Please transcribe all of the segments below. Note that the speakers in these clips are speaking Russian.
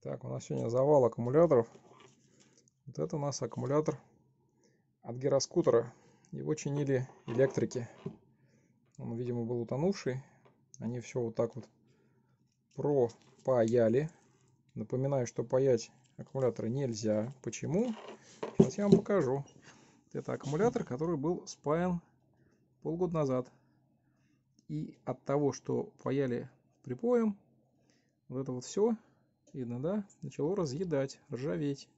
Так, у нас сегодня завал аккумуляторов. Вот это у нас аккумулятор от гироскутера. Его чинили электрики. Он, видимо, был утонувший. Они все вот так вот пропаяли. Напоминаю, что паять аккумуляторы нельзя. Почему? Сейчас я вам покажу. Это аккумулятор, который был спаян полгода назад. И от того, что паяли припоем, вот это вот все Видно, да? Начало разъедать, ржаветь.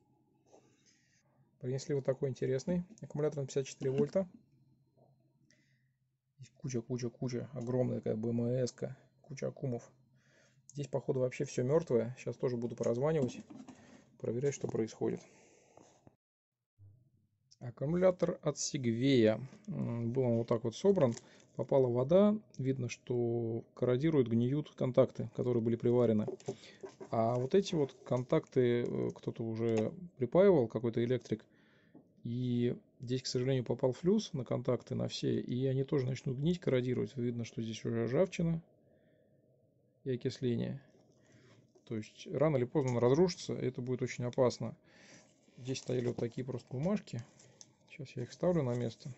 Принесли вот такой интересный аккумулятор на 54 вольта. Здесь куча, куча, куча. Огромная такая БМС, -ка, куча аккумов. Здесь, походу, вообще все мертвое. Сейчас тоже буду прозванивать, проверять, что происходит. Аккумулятор от Сигвея. Был он вот так вот собран. Попала вода. Видно, что корродируют, гниют контакты, которые были приварены. А вот эти вот контакты э, кто-то уже припаивал, какой-то электрик. И здесь, к сожалению, попал флюс на контакты, на все. И они тоже начнут гнить, корродировать. Видно, что здесь уже ржавчина и окисление. То есть рано или поздно он разрушится, и это будет очень опасно. Здесь стояли вот такие просто бумажки. Сейчас я их ставлю на место.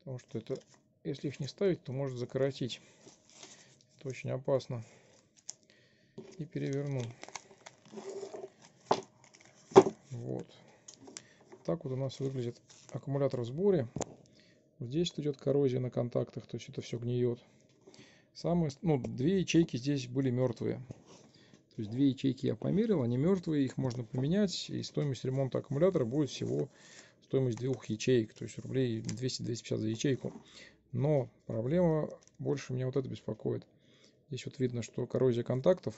Потому что это, если их не ставить, то может закоротить. Это очень опасно и переверну. Вот. Так вот у нас выглядит аккумулятор в сборе. Здесь идет коррозия на контактах, то есть это все гниет. Самые, ну, две ячейки здесь были мертвые. То есть две ячейки я померил, они мертвые, их можно поменять, и стоимость ремонта аккумулятора будет всего стоимость двух ячеек, то есть рублей 200-250 за ячейку. Но проблема больше меня вот это беспокоит. Здесь вот видно, что коррозия контактов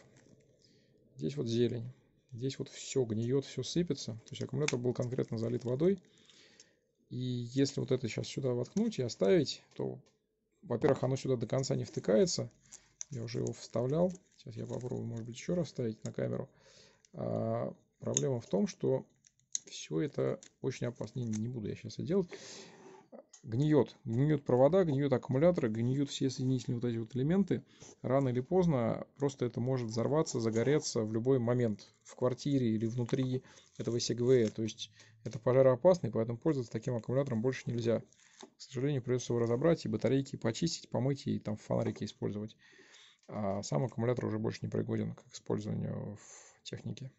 Здесь вот зелень. Здесь вот все гниет, все сыпется. То есть аккумулятор был конкретно залит водой. И если вот это сейчас сюда воткнуть и оставить, то, во-первых, оно сюда до конца не втыкается. Я уже его вставлял. Сейчас я попробую, может быть, еще раз вставить на камеру. А проблема в том, что все это очень опасно. Не, не буду я сейчас это делать гниет. Гниют провода, гниют аккумуляторы, гниют все соединительные вот эти вот элементы. Рано или поздно просто это может взорваться, загореться в любой момент в квартире или внутри этого сегвея. То есть это пожароопасно, и поэтому пользоваться таким аккумулятором больше нельзя. К сожалению, придется его разобрать и батарейки почистить, помыть и там фонарики использовать. А сам аккумулятор уже больше не пригоден к использованию в технике.